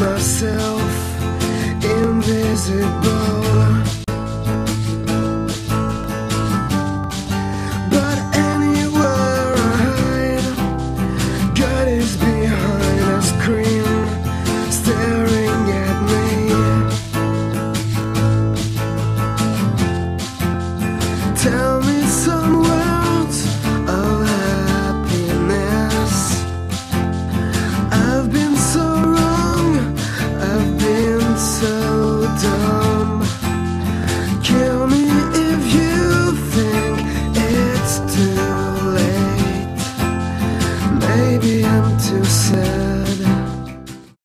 myself invisible. But anywhere I hide, God is behind a screen, staring at me. Tell so dumb. Kill me if you think it's too late. Maybe I'm too sad.